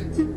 perfect.